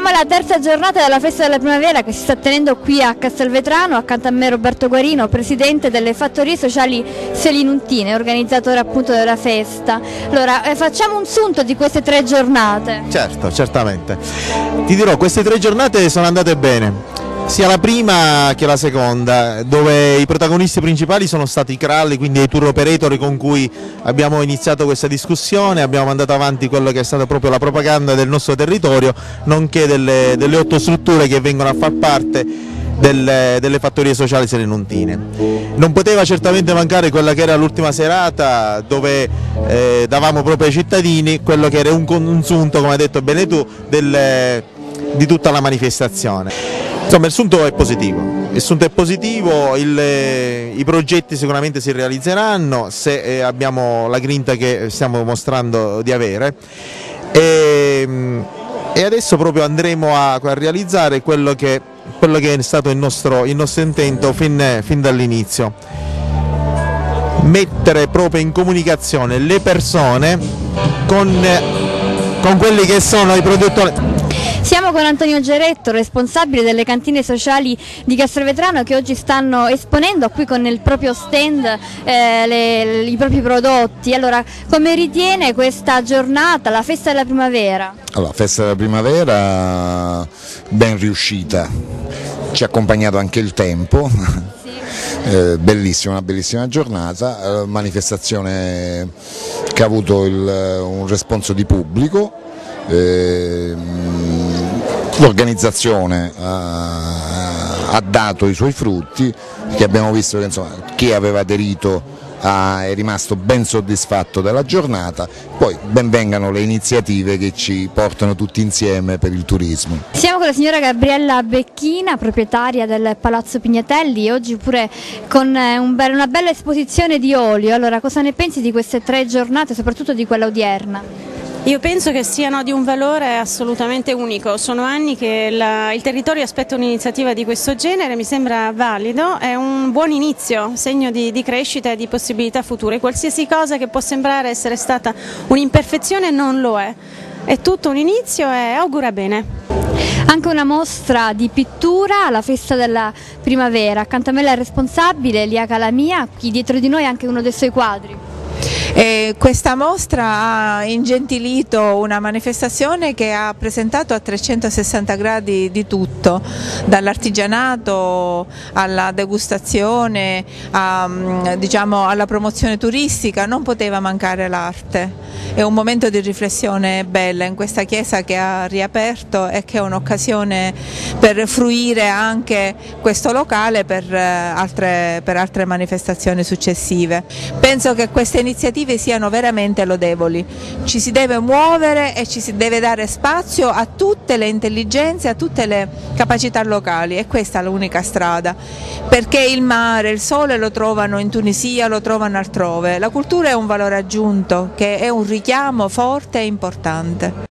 Siamo alla terza giornata della festa della primavera che si sta tenendo qui a Castelvetrano, accanto a me Roberto Guarino, presidente delle fattorie sociali Selinuntine, organizzatore appunto della festa. Allora, eh, facciamo un sunto di queste tre giornate. Certo, certamente. Ti dirò, queste tre giornate sono andate bene sia la prima che la seconda, dove i protagonisti principali sono stati i Kralli, quindi i tour operator con cui abbiamo iniziato questa discussione, abbiamo mandato avanti quello che è stata proprio la propaganda del nostro territorio, nonché delle, delle otto strutture che vengono a far parte delle, delle, fattorie sociali serenuntine. Non poteva certamente mancare quella che era l'ultima serata dove eh, davamo proprio ai cittadini quello che era un consunto, come hai detto bene tu, del, di tutta la manifestazione. Insomma il sunto è positivo, il sunto è positivo, il, eh, i progetti sicuramente si realizzeranno se eh, abbiamo la grinta che stiamo mostrando di avere. E, mm, e adesso proprio andremo a, a realizzare quello che, quello che, è stato il nostro, il nostro intento fin, fin dall'inizio. Mettere proprio in comunicazione le persone con, con quelli che sono i produttori siamo con Antonio Geretto, responsabile delle cantine sociali di Castrovetrano che oggi stanno esponendo qui con il proprio stand eh, le, i propri prodotti. Allora, come ritiene questa giornata, la festa della primavera? Allora, festa della primavera ben riuscita, ci ha accompagnato anche il tempo. Eh, bellissima, una bellissima giornata, eh, manifestazione che ha avuto il, un responso di pubblico, eh, l'organizzazione ha, ha, dato i suoi frutti, che abbiamo visto che insomma, chi aveva aderito è rimasto ben soddisfatto della giornata, poi ben vengano le iniziative che ci portano tutti insieme per il turismo. Siamo con la signora Gabriella Becchina, proprietaria del Palazzo Pignatelli, oggi pure con eh, una bella esposizione di olio, allora cosa ne pensi di queste tre giornate, soprattutto di quella odierna? Io penso che siano di un valore assolutamente unico, sono anni che la, il territorio aspetta un'iniziativa di questo genere, mi sembra valido, è un buon inizio, segno di, di crescita e di possibilità future, qualsiasi cosa che può sembrare essere stata un'imperfezione non lo è, è tutto un inizio e augura bene. Anche una mostra di pittura alla festa della primavera, accanto a me la responsabile Lia Calamia, qui dietro di noi anche uno dei suoi quadri. E questa mostra ha ingentilito una manifestazione che ha presentato a 360 gradi di tutto, dall'artigianato alla degustazione, a, diciamo, alla promozione turistica, non poteva mancare l'arte. È un momento di riflessione bella in questa chiesa che ha riaperto e che è un'occasione per fruire anche questo locale per eh, altre, per altre manifestazioni successive. Penso che queste iniziative iniziative siano veramente lodevoli. Ci si deve muovere e ci si deve dare spazio a tutte le intelligenze, a tutte le capacità locali e questa è l'unica strada, perché il mare, il sole lo trovano in Tunisia, lo trovano altrove. La cultura è un valore aggiunto che è un richiamo forte e importante.